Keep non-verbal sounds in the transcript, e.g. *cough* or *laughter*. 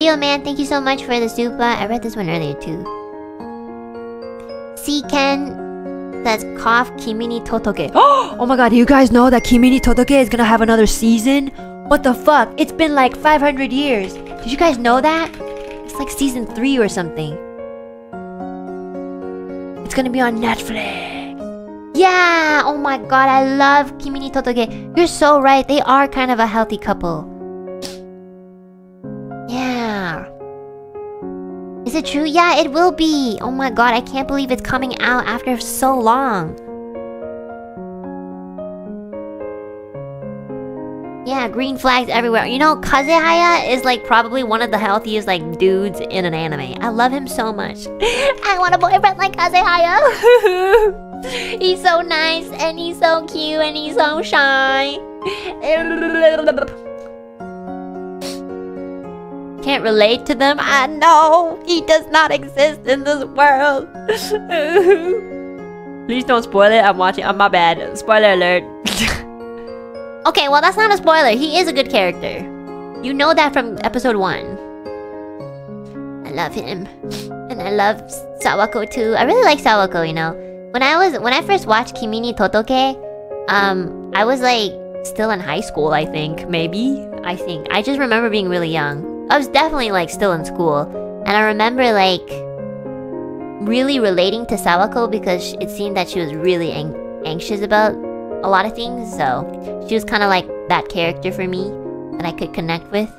Yo man, thank you so much for the super. I read this one earlier too. Ken says cough Kimi ni Todoke. *gasps* oh my god, you guys know that Kimi ni Todoke is gonna have another season? What the fuck? It's been like 500 years. Did you guys know that? It's like season 3 or something. It's gonna be on Netflix. Yeah! Oh my god, I love Kimi ni Todoke. You're so right. They are kind of a healthy couple. Is it true? Yeah, it will be. Oh my god, I can't believe it's coming out after so long. Yeah, green flags everywhere. You know, Kazehaya is like probably one of the healthiest like dudes in an anime. I love him so much. *laughs* I want a boyfriend like Kazehaya. *laughs* he's so nice and he's so cute and he's so shy. *laughs* Can't relate to them? I know! He does not exist in this world! *laughs* Please don't spoil it. I'm watching. I'm my bad. Spoiler alert. *laughs* okay, well, that's not a spoiler. He is a good character. You know that from episode 1. I love him. *laughs* And I love Sawako too. I really like Sawako, you know. When I was when I first watched Kimi ni Todoke, um, I was like still in high school, I think. Maybe. I think. I just remember being really young. I was definitely like still in school. And I remember like really relating to Sawako because it seemed that she was really ang anxious about a lot of things. So she was kind of like that character for me that I could connect with.